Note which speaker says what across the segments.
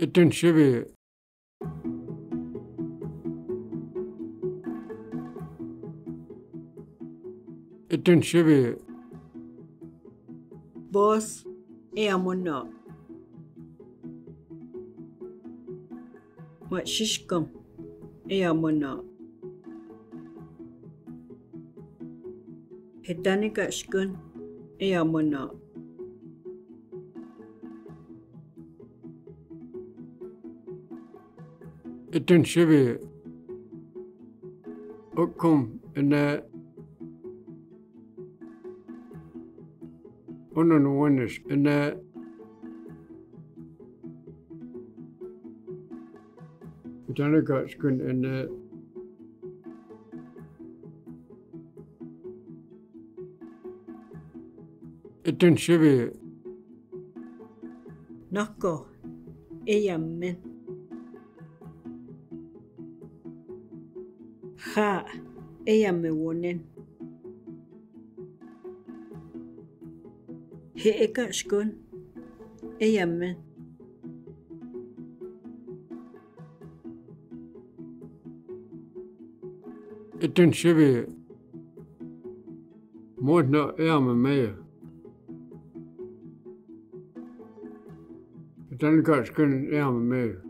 Speaker 1: Internship-i Internship-i
Speaker 2: Boss e jam unë në. Ma të shishkëm e jam unë ka shkën e.
Speaker 1: تنشبي أكم إن أنا نونش إن بتانك كن إن تنشبه
Speaker 2: نكو إيام من. Ja, ella me wonen. He Hækker skun. Ella med.
Speaker 1: Den ser vi. Morten og ærme med. Den gør skøn ærme med.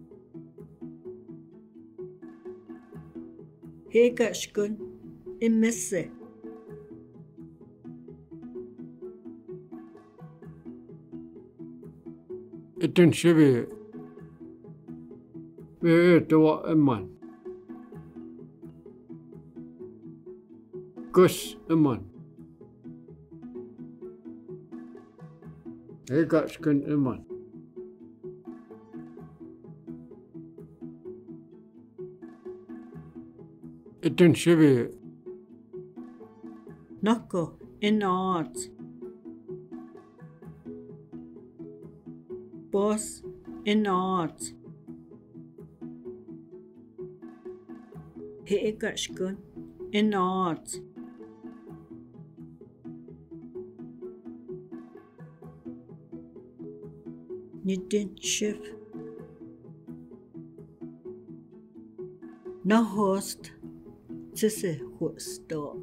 Speaker 2: Heka shkun e messe.
Speaker 1: Iten shibi. Ve etuwa eman. Kus eman. Eka shkun eman. Iten shibi.
Speaker 2: Nako in art. Boss in art. He eka shkun in art. Nidin shif. Na host. 这是火石岛。